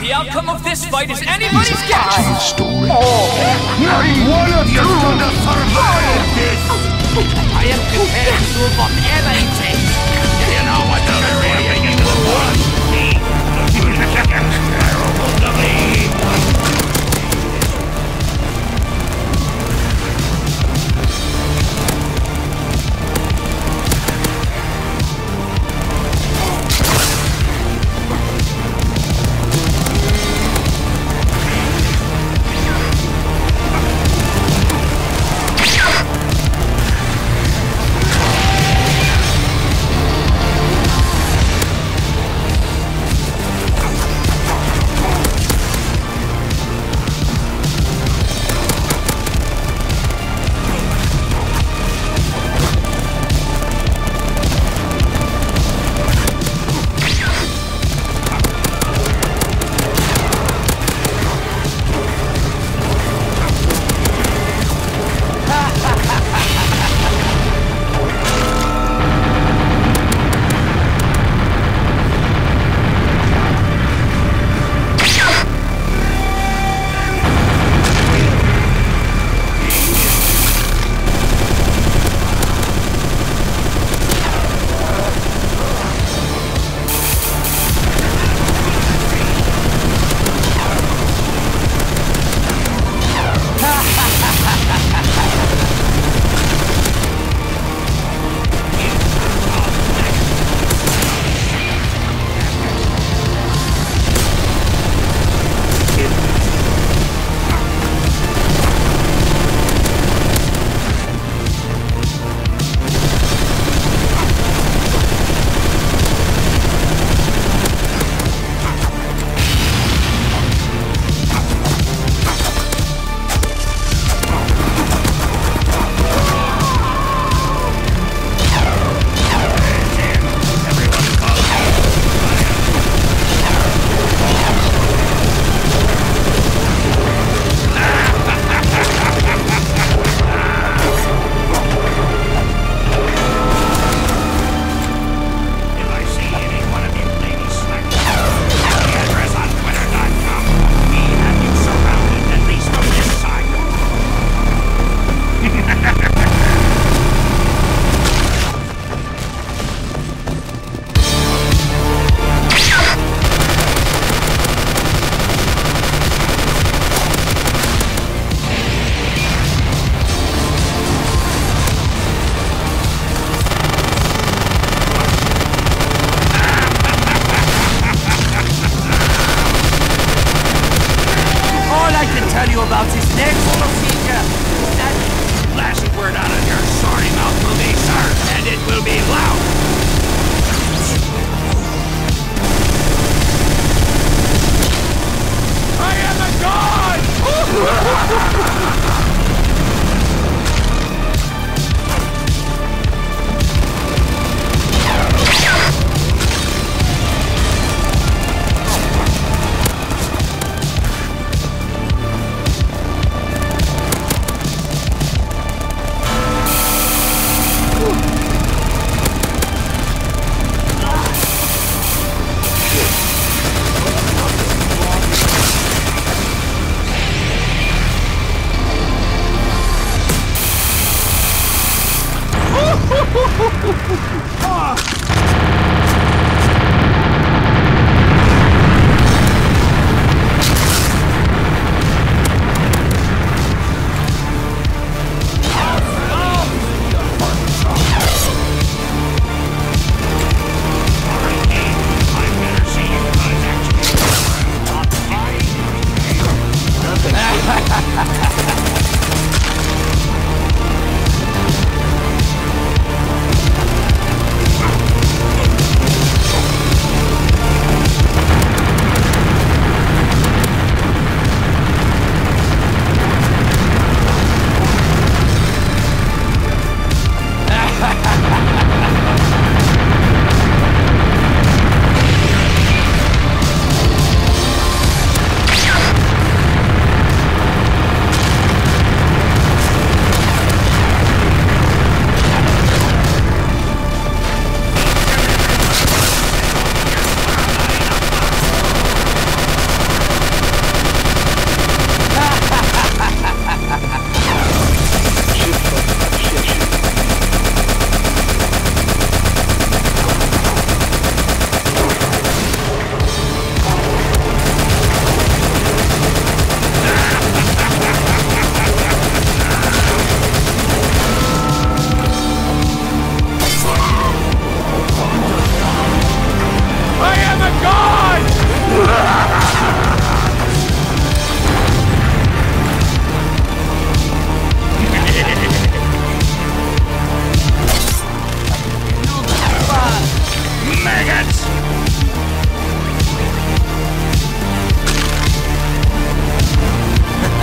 The outcome of this fight is anybody's guess. Oh, not one of you to survive this. I am prepared to do whatever it takes.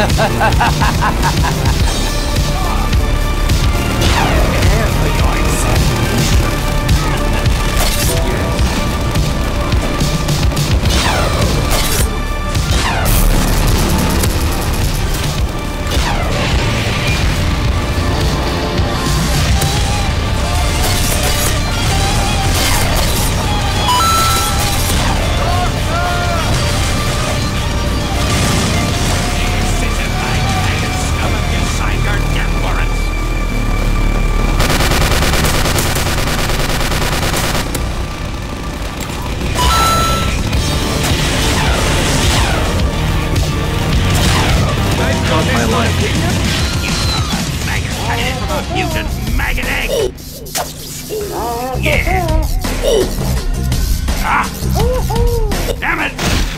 ハハハハハ mutant maggot egg. Yeah. Ah. Damn it!